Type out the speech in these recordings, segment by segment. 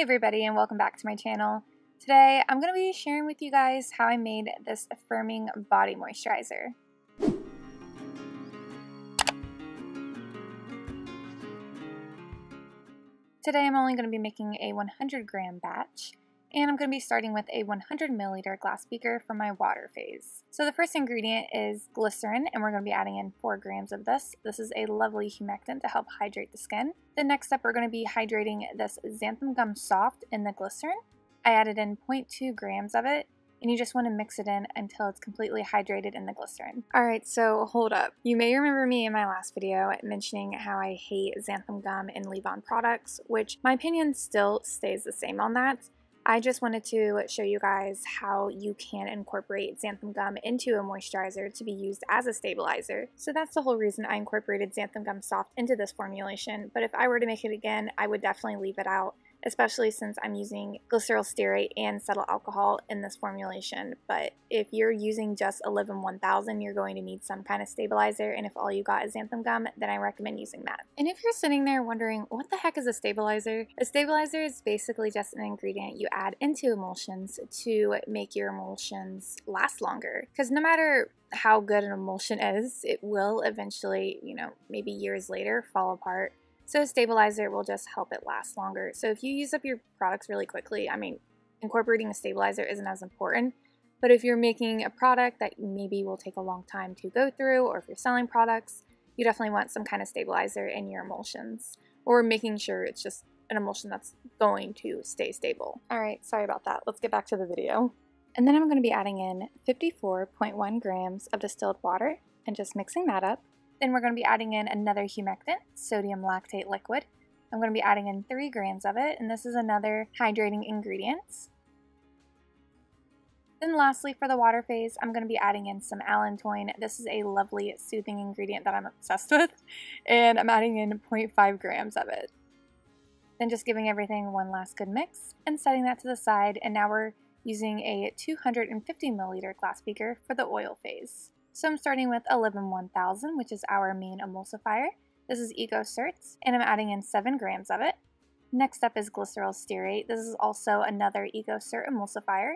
Hey everybody and welcome back to my channel. Today I'm going to be sharing with you guys how I made this affirming body moisturizer. Today I'm only going to be making a 100 gram batch and I'm going to be starting with a 100 milliliter glass beaker for my water phase. So the first ingredient is glycerin, and we're going to be adding in 4 grams of this. This is a lovely humectant to help hydrate the skin. The next step, we're going to be hydrating this xanthan gum soft in the glycerin. I added in 0.2 grams of it, and you just want to mix it in until it's completely hydrated in the glycerin. Alright, so hold up. You may remember me in my last video mentioning how I hate xanthan gum in leave-on products, which my opinion still stays the same on that. I just wanted to show you guys how you can incorporate xanthan gum into a moisturizer to be used as a stabilizer. So that's the whole reason I incorporated xanthan gum soft into this formulation, but if I were to make it again, I would definitely leave it out especially since I'm using glyceryl stearate and cetyl alcohol in this formulation. But if you're using just Olivem 1000, you're going to need some kind of stabilizer, and if all you got is xanthan gum, then I recommend using that. And if you're sitting there wondering, what the heck is a stabilizer? A stabilizer is basically just an ingredient you add into emulsions to make your emulsions last longer. Because no matter how good an emulsion is, it will eventually, you know, maybe years later fall apart so a stabilizer will just help it last longer. So if you use up your products really quickly, I mean, incorporating a stabilizer isn't as important. But if you're making a product that maybe will take a long time to go through, or if you're selling products, you definitely want some kind of stabilizer in your emulsions, or making sure it's just an emulsion that's going to stay stable. All right, sorry about that. Let's get back to the video. And then I'm going to be adding in 54.1 grams of distilled water and just mixing that up. Then we're going to be adding in another humectant, sodium lactate liquid. I'm going to be adding in 3 grams of it, and this is another hydrating ingredient. Then lastly, for the water phase, I'm going to be adding in some allantoin. This is a lovely soothing ingredient that I'm obsessed with, and I'm adding in 0.5 grams of it. Then just giving everything one last good mix and setting that to the side, and now we're using a 250 milliliter glass beaker for the oil phase. So I'm starting with Olivem 1000, which is our main emulsifier. This is EcoCert, and I'm adding in 7 grams of it. Next up is glyceryl stearate. This is also another EcoCert emulsifier.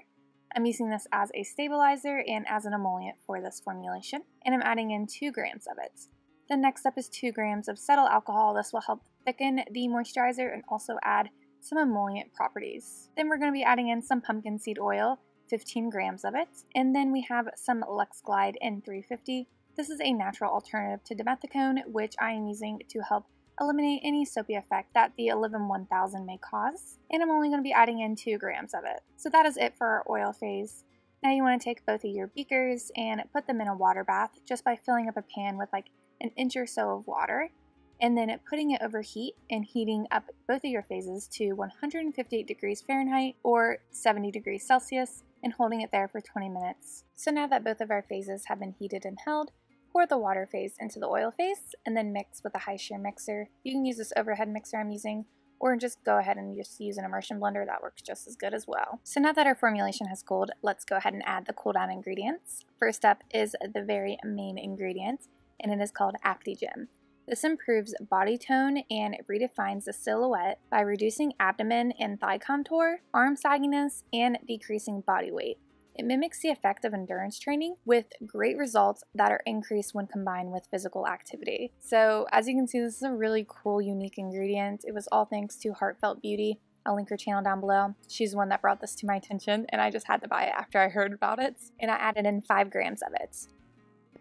I'm using this as a stabilizer and as an emollient for this formulation, and I'm adding in 2 grams of it. Then next up is 2 grams of cetyl alcohol. This will help thicken the moisturizer and also add some emollient properties. Then we're going to be adding in some pumpkin seed oil. 15 grams of it. And then we have some Lux Glide N350. This is a natural alternative to dimethicone, which I am using to help eliminate any soapy effect that the Olivem 1000 may cause. And I'm only going to be adding in 2 grams of it. So that is it for our oil phase. Now you want to take both of your beakers and put them in a water bath just by filling up a pan with like an inch or so of water and then putting it over heat and heating up both of your phases to 158 degrees Fahrenheit or 70 degrees Celsius and holding it there for 20 minutes. So now that both of our phases have been heated and held, pour the water phase into the oil phase and then mix with a high shear mixer. You can use this overhead mixer I'm using or just go ahead and just use an immersion blender, that works just as good as well. So now that our formulation has cooled, let's go ahead and add the cool down ingredients. First up is the very main ingredient, and it is called Actigym. This improves body tone and redefines the silhouette by reducing abdomen and thigh contour, arm sagginess, and decreasing body weight. It mimics the effect of endurance training with great results that are increased when combined with physical activity. So, as you can see, this is a really cool, unique ingredient. It was all thanks to Heartfelt Beauty. I'll link her channel down below. She's the one that brought this to my attention, and I just had to buy it after I heard about it. And I added in 5 grams of it.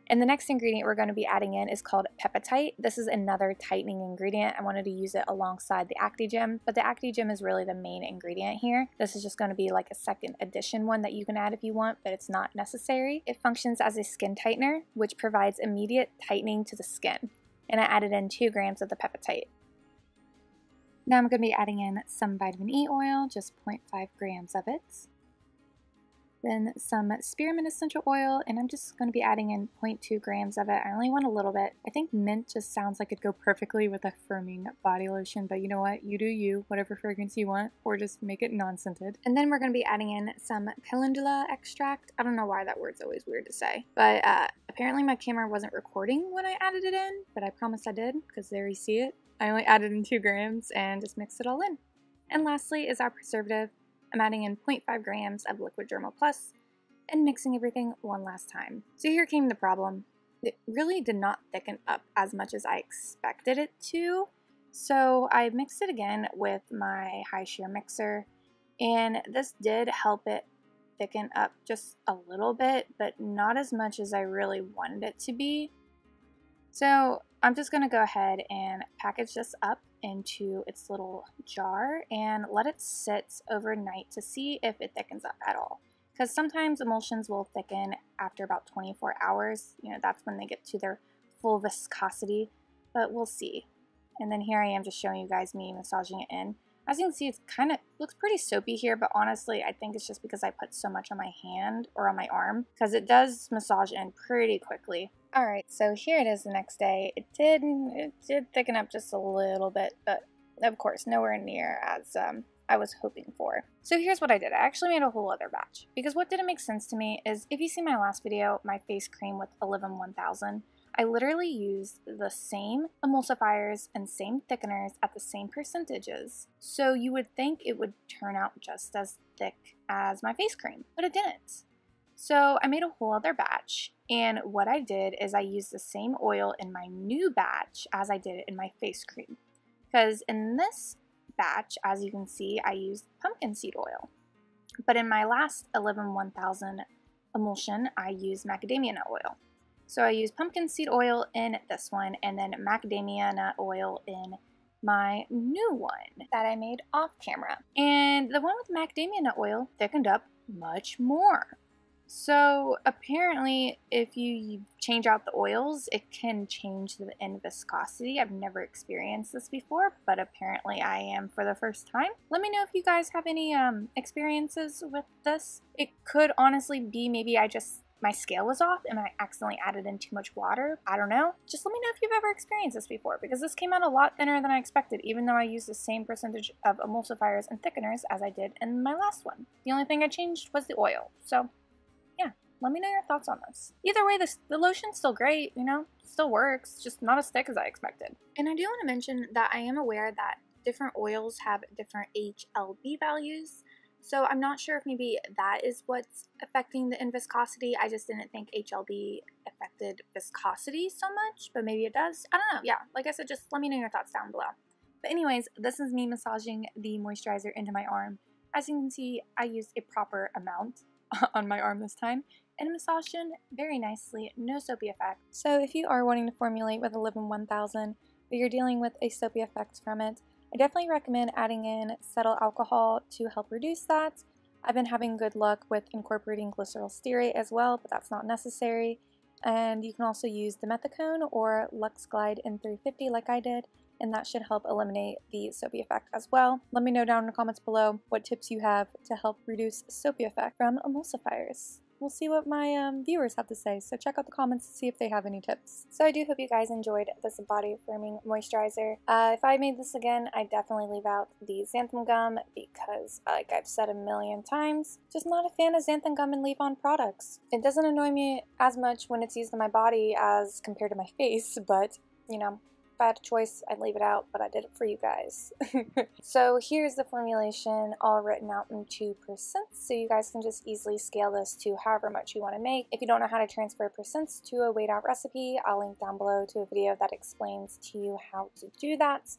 And the next ingredient we're going to be adding in is called Pepha-Tight. This is another tightening ingredient. I wanted to use it alongside the Actigym, but the Actigym is really the main ingredient here. This is just going to be like a second addition one that you can add if you want, but it's not necessary. It functions as a skin tightener, which provides immediate tightening to the skin. And I added in 2 grams of the Pepha-Tight. Now I'm going to be adding in some vitamin E oil, just 0.5 grams of it then some spearmint essential oil, and I'm just going to be adding in 0.2 grams of it. I only want a little bit. I think mint just sounds like it'd go perfectly with a firming body lotion, but you know what? You do you, whatever fragrance you want, or just make it non-scented. And then we're going to be adding in some calendula extract. I don't know why that word's always weird to say, but uh, apparently my camera wasn't recording when I added it in, but I promise I did, because there you see it. I only added in 2 grams and just mixed it all in. And lastly is our preservative. I'm adding in 0.5 grams of Liquid Germall Plus and mixing everything one last time. So here came the problem. It really did not thicken up as much as I expected it to. So I mixed it again with my high shear mixer and this did help it thicken up just a little bit, but not as much as I really wanted it to be. So I'm just going to go ahead and package this up into its little jar and let it sit overnight to see if it thickens up at all. Because sometimes emulsions will thicken after about 24 hours. You know, that's when they get to their full viscosity, but we'll see. And then here I am just showing you guys me massaging it in. As you can see, it's kind of looks pretty soapy here, but honestly, I think it's just because I put so much on my hand or on my arm because it does massage in pretty quickly. All right, so here it is the next day. It did it did thicken up just a little bit, but of course, nowhere near as um, I was hoping for. So here's what I did. I actually made a whole other batch because what didn't make sense to me is if you see my last video, my face cream with Olivem 1000, I literally used the same emulsifiers and same thickeners at the same percentages, so you would think it would turn out just as thick as my face cream, but it didn't. So I made a whole other batch, and what I did is I used the same oil in my new batch as I did in my face cream. Because in this batch, as you can see, I used pumpkin seed oil. But in my last Olivem 1000 emulsion, I used macadamia nut oil. So I use pumpkin seed oil in this one and then macadamia nut oil in my new one that I made off camera. And the one with macadamia nut oil thickened up much more. So apparently if you change out the oils, it can change the end viscosity. I've never experienced this before, but apparently I am for the first time. Let me know if you guys have any um, experiences with this. It could honestly be maybe I just my scale was off and I accidentally added in too much water. I don't know. Just let me know if you've ever experienced this before because this came out a lot thinner than I expected even though I used the same percentage of emulsifiers and thickeners as I did in my last one. The only thing I changed was the oil. So let me know your thoughts on this. Either way, this, the lotion's still great, you know, still works, just not as thick as I expected. And I do want to mention that I am aware that different oils have different HLB values. So I'm not sure if maybe that is what's affecting the viscosity. I just didn't think HLB affected viscosity so much, but maybe it does. I don't know. Yeah, like I said, just let me know your thoughts down below. But anyways, this is me massaging the moisturizer into my arm. As you can see, I used a proper amount on my arm this time and massaged in very nicely, no soapy effect. So if you are wanting to formulate with Olivem 1000, but you're dealing with a soapy effect from it, I definitely recommend adding in cetyl alcohol to help reduce that. I've been having good luck with incorporating glyceryl stearate as well, but that's not necessary. And you can also use dimethicone or Lux Glide N350 like I did, and that should help eliminate the soapy effect as well. Let me know down in the comments below what tips you have to help reduce soapy effect from emulsifiers we'll see what my um, viewers have to say. So check out the comments to see if they have any tips. So I do hope you guys enjoyed this body firming moisturizer. Uh, if I made this again, I'd definitely leave out the xanthan gum because, like I've said a million times, just not a fan of xanthan gum and leave-on products. It doesn't annoy me as much when it's used on my body as compared to my face, but, you know, a choice, I'd leave it out, but I did it for you guys. so here's the formulation all written out in 2%, so you guys can just easily scale this to however much you want to make. If you don't know how to transfer percents to a weighed out recipe, I'll link down below to a video that explains to you how to do that.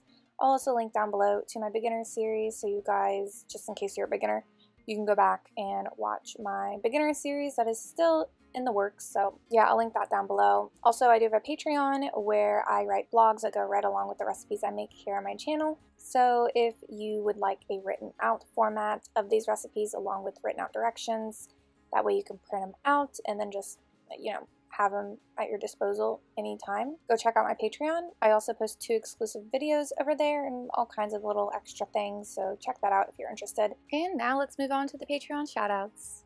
I'll also link down below to my beginner series, so you guys, just in case you're a beginner, you can go back and watch my beginner series that is still in the works. So yeah, I'll link that down below. Also, I do have a Patreon where I write blogs that go right along with the recipes I make here on my channel. So if you would like a written out format of these recipes along with written out directions, that way you can print them out and then just, you know, have them at your disposal anytime. Go check out my Patreon. I also post two exclusive videos over there and all kinds of little extra things, so check that out if you're interested. And now let's move on to the Patreon shoutouts.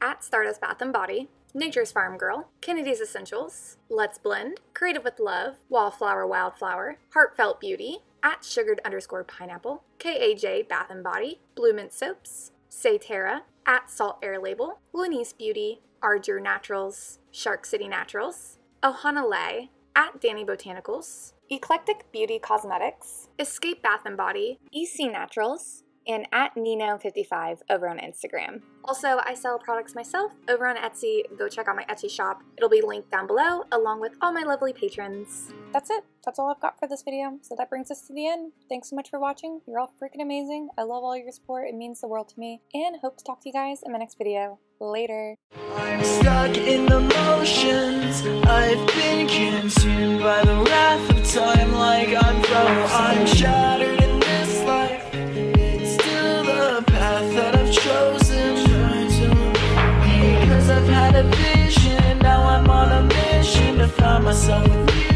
At Stardust Bath & Body, Nature's Farm Girl, Kennedy's Essentials, Let's Blend, Creative with Love, Wallflower Wildflower, Heartfelt Beauty, at Sugared underscore Pineapple, KAJ Bath & Body, Blue Mint Soaps, Sayterra, at Salt Air Label, Lanice Beauty, Ardur Naturals, Shark City Naturals, Ohana Lay, at Danny Botanicals, Eclectic Beauty Cosmetics, Escape Bath & Body, EC Naturals, and at Nino55 over on Instagram. Also, I sell products myself over on Etsy. Go check out my Etsy shop. It'll be linked down below along with all my lovely patrons. That's it. That's all I've got for this video. So that brings us to the end. Thanks so much for watching. You're all freaking amazing. I love all your support. It means the world to me. And hope to talk to you guys in my next video. Later. I'm stuck in the motions. I've been consumed by the wrath of time like I'm. I'm shattered in this life. It's still the path that I've chosen. Because I've had a vision. Now I'm on a mission to find myself.